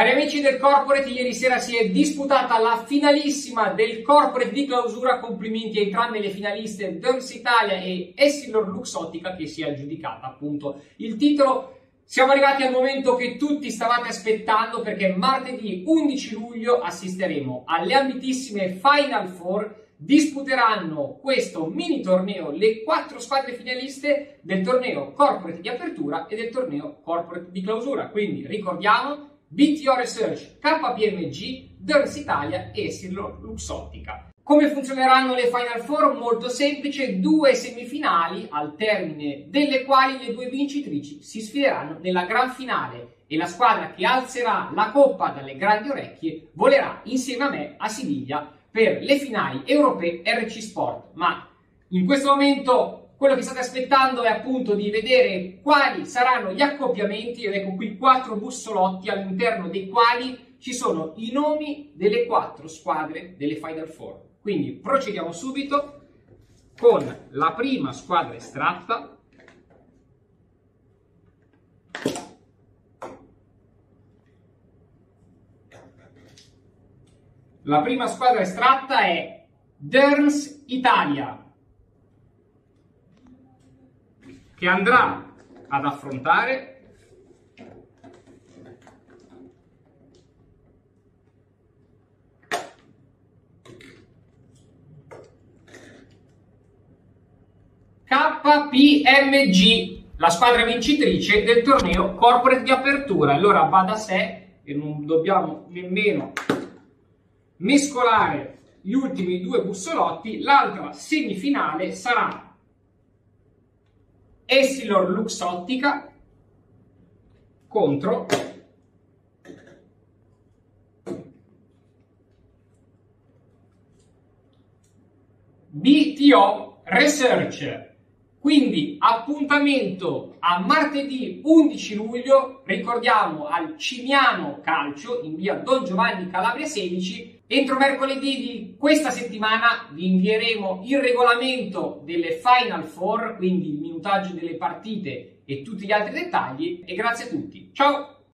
Cari amici del Corporate, ieri sera si è disputata la finalissima del Corporate di clausura. Complimenti a entrambe le finaliste, Durs Italia e Essilor Luxottica, che si è aggiudicata appunto il titolo. Siamo arrivati al momento che tutti stavate aspettando perché martedì 11 luglio assisteremo alle ambitissime Final Four. Disputeranno questo mini torneo le quattro squadre finaliste del torneo Corporate di apertura e del torneo Corporate di clausura. Quindi ricordiamo BTO Research, KPMG, Durs Italia e Essilor Luxottica. Come funzioneranno le Final Four? Molto semplice, due semifinali al termine delle quali le due vincitrici si sfideranno nella gran finale e la squadra che alzerà la coppa dalle grandi orecchie volerà insieme a me a Siviglia per le finali europee RC Sport. Ma in questo momento quello che state aspettando è appunto di vedere quali saranno gli accoppiamenti ed ecco qui quattro bussolotti all'interno dei quali ci sono i nomi delle quattro squadre delle Final Four. Quindi procediamo subito con la prima squadra estratta. La prima squadra estratta è Derns Italia. Che andrà ad affrontare KPMG, la squadra vincitrice del torneo corporate di apertura. Allora va da sé e non dobbiamo nemmeno mescolare gli ultimi due bussolotti. L'altra semifinale sarà Essilor Luxottica contro BTO Research. Quindi appuntamento a martedì 11 luglio, ricordiamo al Cimiano Calcio in via Don Giovanni Calabria 16 Entro mercoledì di questa settimana vi invieremo il regolamento delle Final Four, quindi il minutaggio delle partite e tutti gli altri dettagli. E grazie a tutti. Ciao!